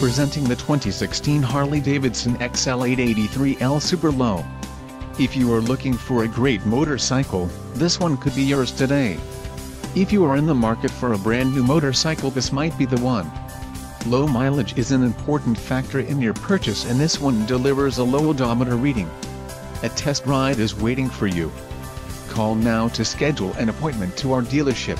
presenting the 2016 Harley-Davidson XL883L Super Low. If you are looking for a great motorcycle, this one could be yours today. If you are in the market for a brand new motorcycle this might be the one. Low mileage is an important factor in your purchase and this one delivers a low odometer reading. A test ride is waiting for you. Call now to schedule an appointment to our dealership.